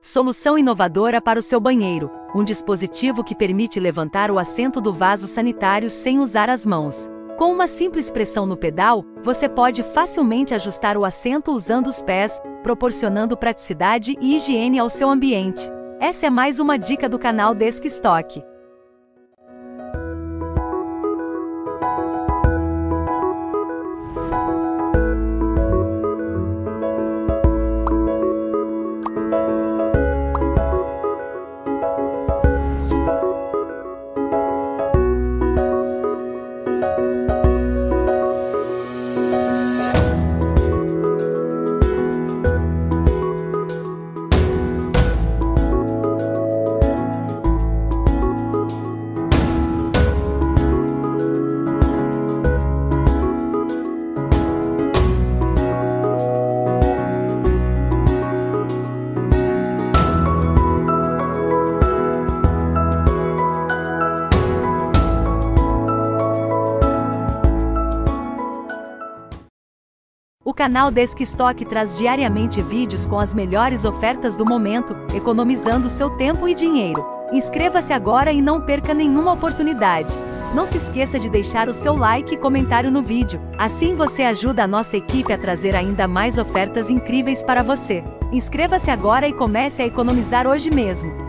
Solução inovadora para o seu banheiro: um dispositivo que permite levantar o assento do vaso sanitário sem usar as mãos. Com uma simples pressão no pedal, você pode facilmente ajustar o assento usando os pés, proporcionando praticidade e higiene ao seu ambiente. Essa é mais uma dica do canal Desk Stock. O canal Deskstock traz diariamente vídeos com as melhores ofertas do momento, economizando seu tempo e dinheiro. Inscreva-se agora e não perca nenhuma oportunidade. Não se esqueça de deixar o seu like e comentário no vídeo. Assim você ajuda a nossa equipe a trazer ainda mais ofertas incríveis para você. Inscreva-se agora e comece a economizar hoje mesmo.